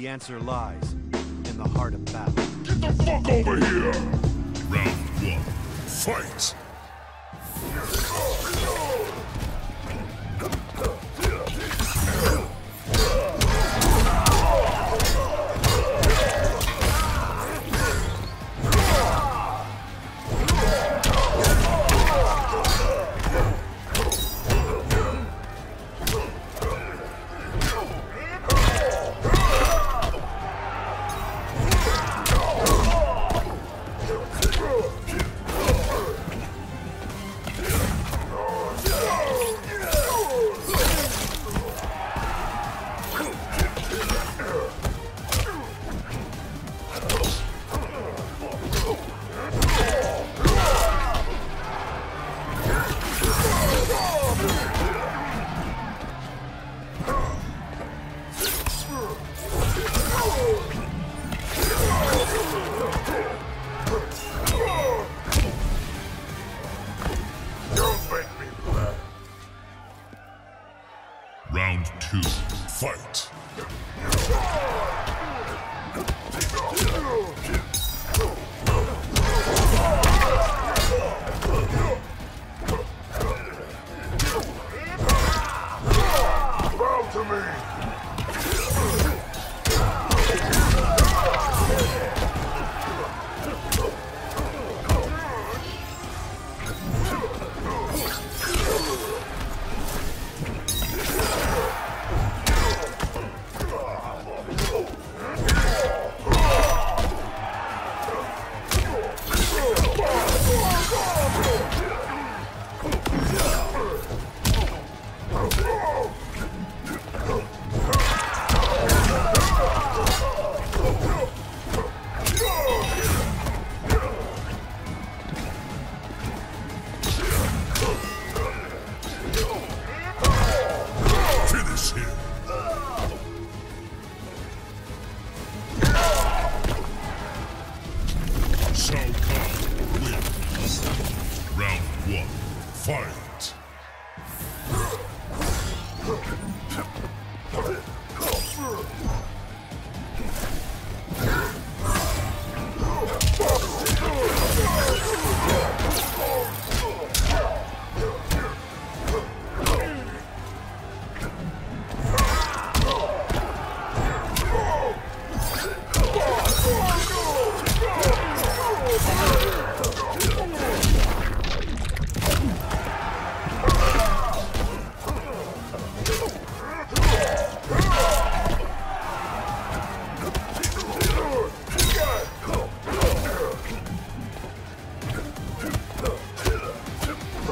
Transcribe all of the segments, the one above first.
the answer lies in the heart of battle. Get the fuck over here! Round one, fight!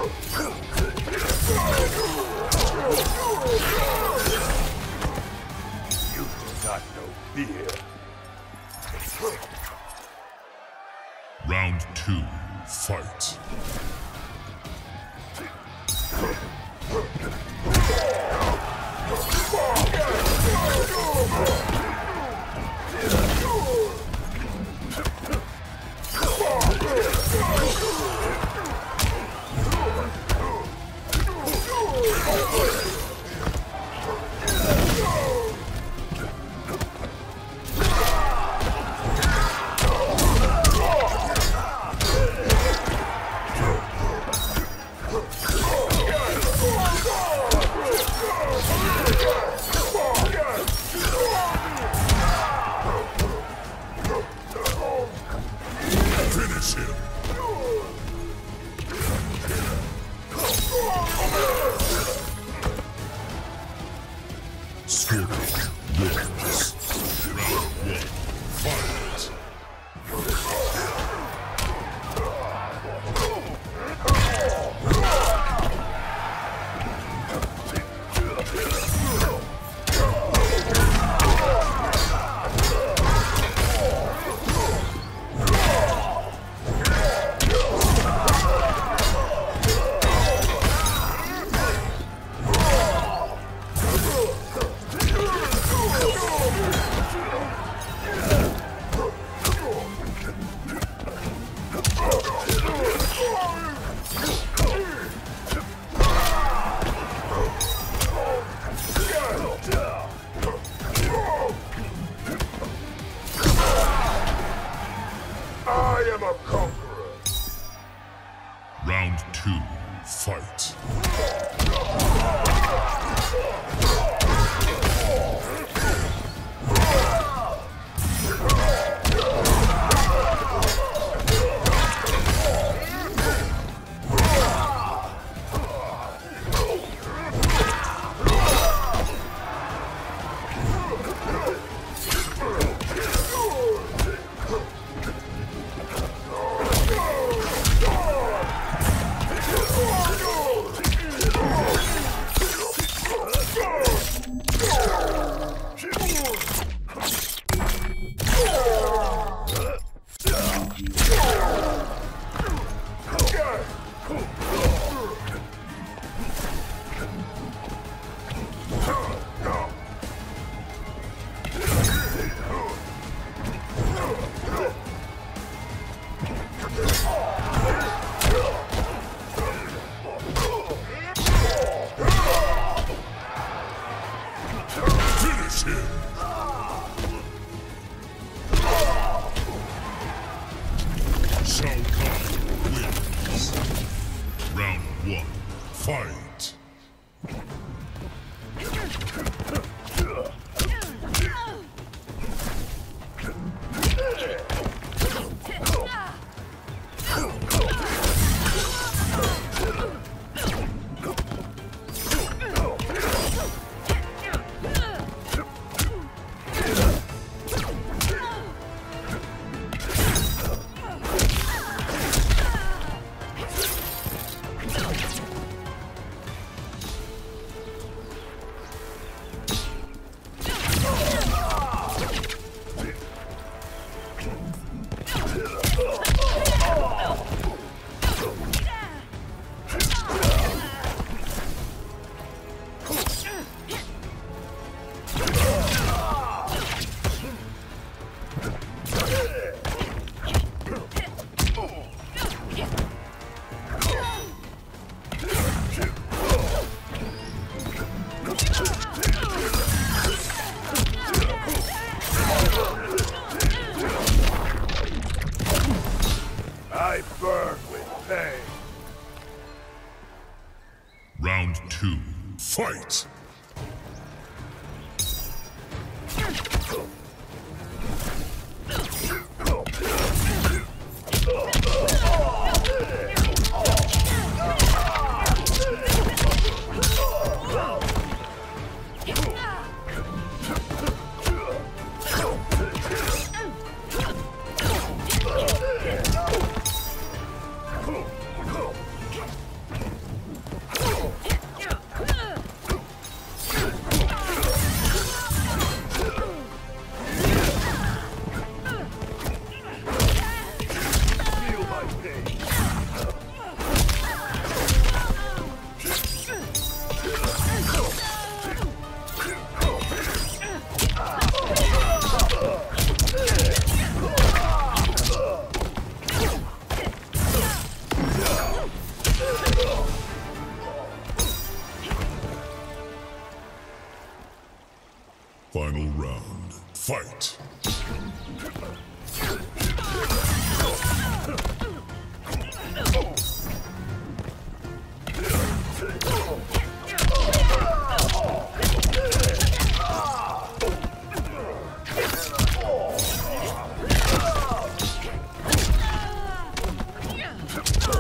You do not know fear. miss him. Scarecrow. two, fight. Shao Kahn wins. Round one, fight! Fight! Oh!